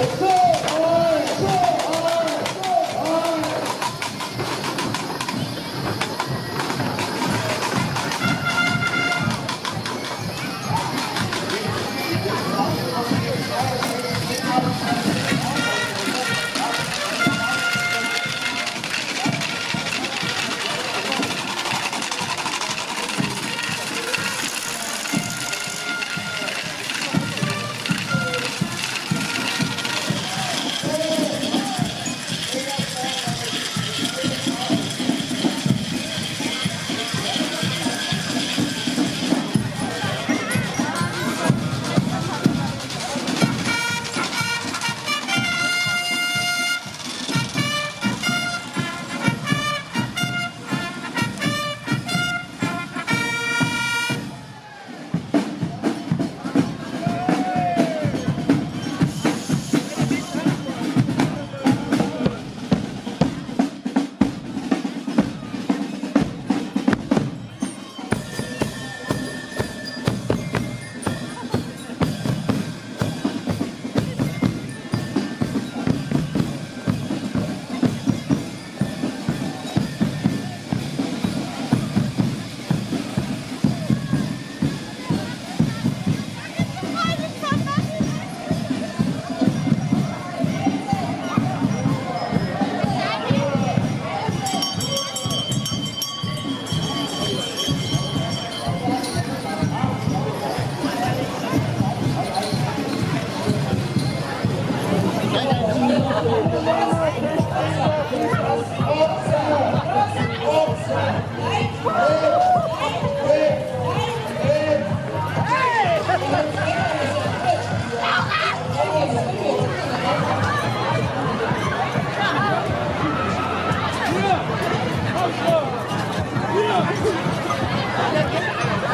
Let's go!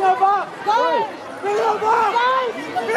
Vậy là vợ rồi, mình.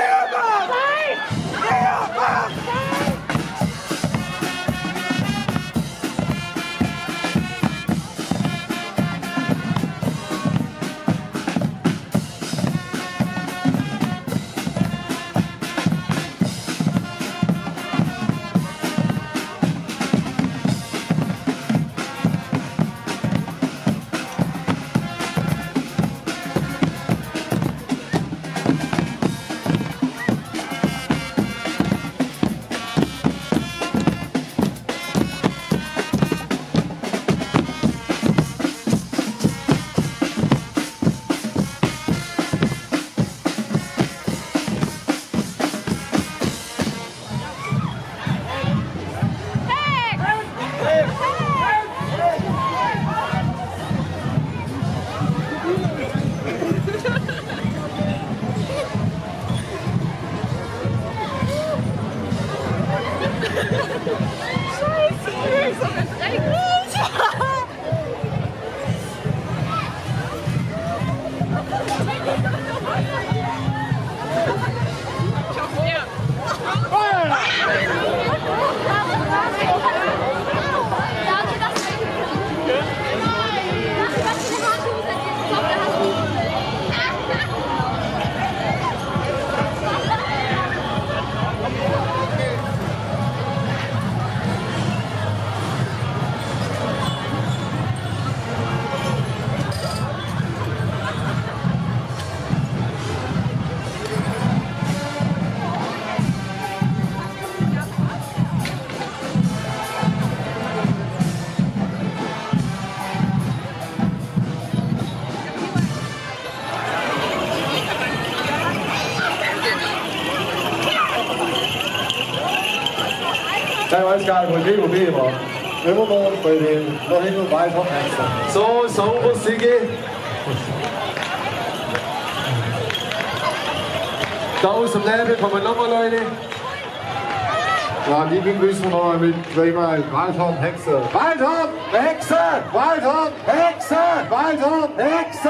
Weiß gar nicht, wo OB war. Immer noch bei den noch und weiter Hexen. So, sauber, Sigi. Da aus dem Nebel kommen nochmal Leute. Ja, die begrüßen wir noch mit zweimal Waldhorn Hexe. Waldhorn Hexe! Waldhorn Hexe! Waldhorn Hexe!